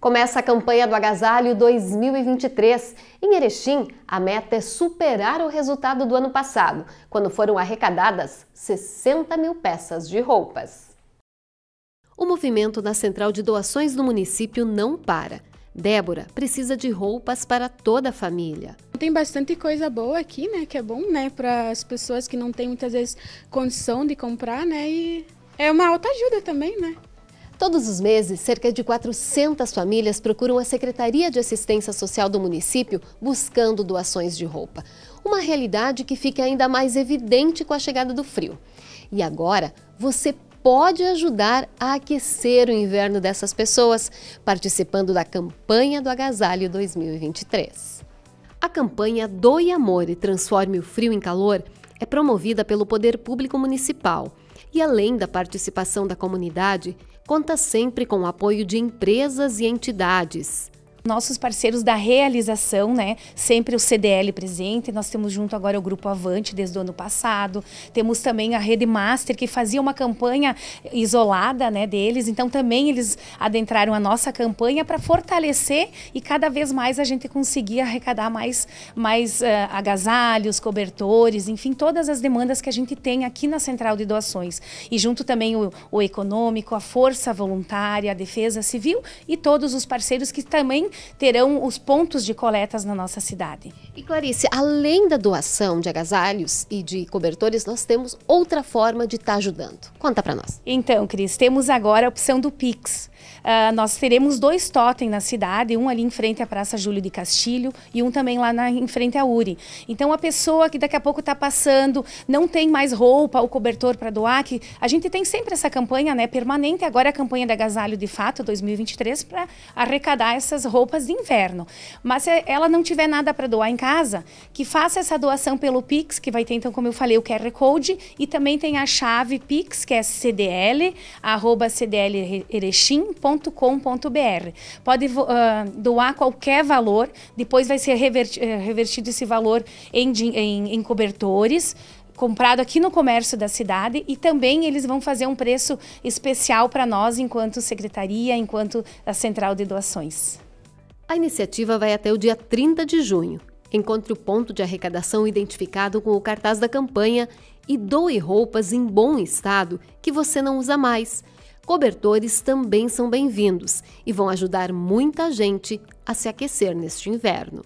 Começa a campanha do Agasalho 2023. Em Erechim, a meta é superar o resultado do ano passado, quando foram arrecadadas 60 mil peças de roupas. O movimento na central de doações do município não para. Débora precisa de roupas para toda a família. Tem bastante coisa boa aqui, né? Que é bom, né? Para as pessoas que não têm muitas vezes condição de comprar, né? E é uma alta ajuda também, né? Todos os meses, cerca de 400 famílias procuram a Secretaria de Assistência Social do município buscando doações de roupa. Uma realidade que fica ainda mais evidente com a chegada do frio. E agora, você pode ajudar a aquecer o inverno dessas pessoas, participando da campanha do Agasalho 2023. A campanha Doe Amor e Transforme o Frio em Calor é promovida pelo Poder Público Municipal. E, além da participação da comunidade, conta sempre com o apoio de empresas e entidades nossos parceiros da realização, né? Sempre o CDL presente. Nós temos junto agora o Grupo Avante desde o ano passado. Temos também a Rede Master, que fazia uma campanha isolada né, deles. Então também eles adentraram a nossa campanha para fortalecer e cada vez mais a gente conseguir arrecadar mais, mais uh, agasalhos, cobertores, enfim, todas as demandas que a gente tem aqui na Central de Doações. E junto também o, o econômico, a força voluntária, a defesa civil e todos os parceiros que também terão os pontos de coletas na nossa cidade. E Clarice, além da doação de agasalhos e de cobertores, nós temos outra forma de estar tá ajudando. Conta para nós. Então, Cris, temos agora a opção do Pix. Uh, nós teremos dois totem na cidade, um ali em frente à Praça Júlio de Castilho e um também lá na, em frente à URI. Então, a pessoa que daqui a pouco está passando, não tem mais roupa ou cobertor para doar, que a gente tem sempre essa campanha né, permanente, agora é a campanha da Agasalho de Fato 2023 para arrecadar essas roupas roupas de inverno. Mas se ela não tiver nada para doar em casa, que faça essa doação pelo Pix, que vai ter, então, como eu falei, o QR Code, e também tem a chave Pix, que é cdl, arroba cdlerechim.com.br. Pode uh, doar qualquer valor, depois vai ser revertido, eh, revertido esse valor em, em, em cobertores, comprado aqui no comércio da cidade e também eles vão fazer um preço especial para nós enquanto secretaria, enquanto a central de doações. A iniciativa vai até o dia 30 de junho. Encontre o ponto de arrecadação identificado com o cartaz da campanha e doe roupas em bom estado que você não usa mais. Cobertores também são bem-vindos e vão ajudar muita gente a se aquecer neste inverno.